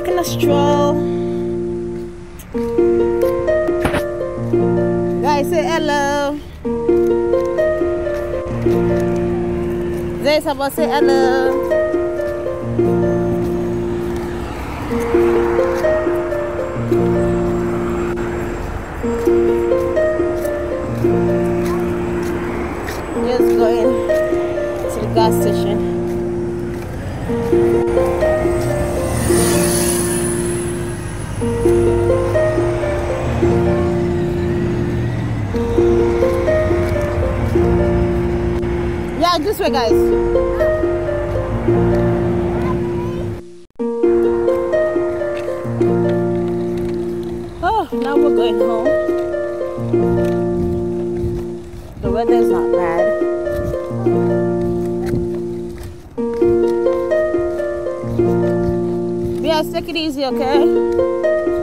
taking a stroll. Guys, say hello. Zay about say hello. Just going to the gas station. This way, guys. Oh, now we're going home. The weather's not bad. Yeah, take it easy, okay?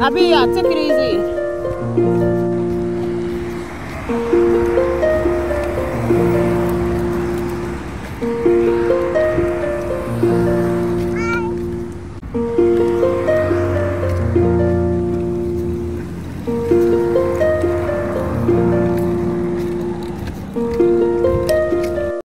Abi, yeah, take it easy.